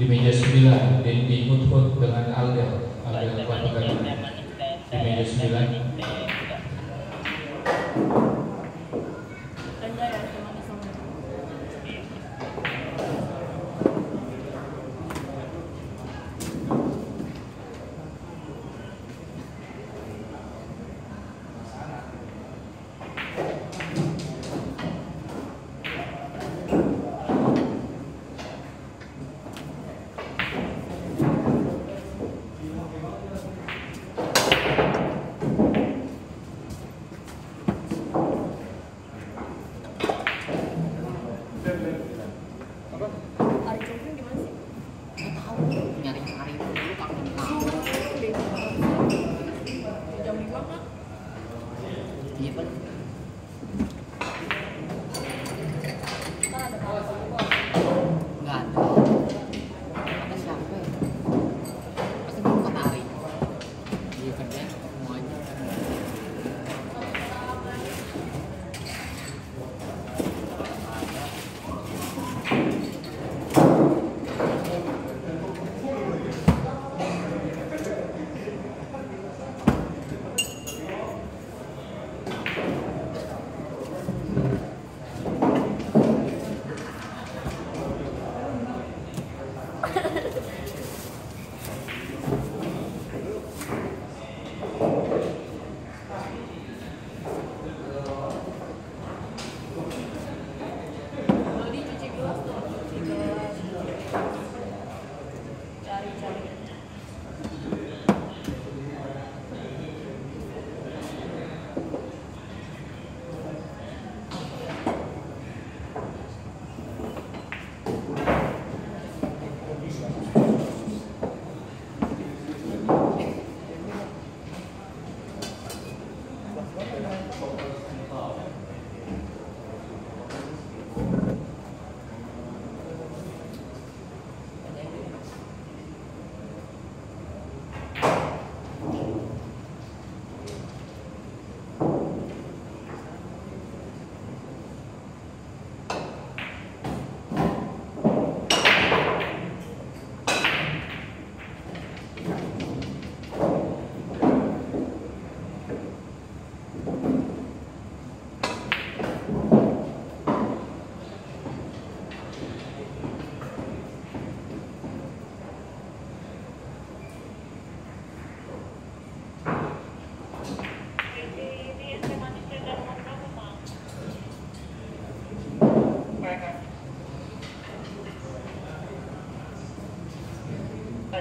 Di meja 9, Dendi Hudhud dengan Aldel. Aldel. Di meja 9.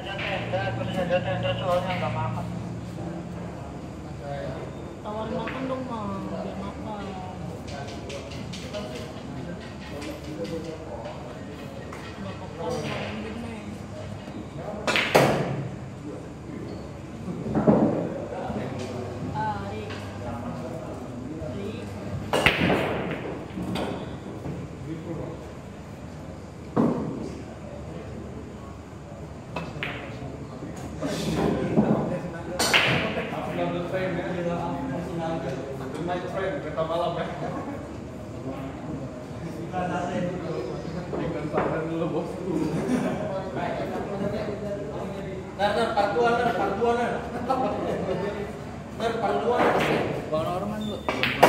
对对对对对对，都是老乡，干嘛？Nar, nar, part dua, nar, part dua, nar. Nar, part dua, nar. Bang Norman lu. Belum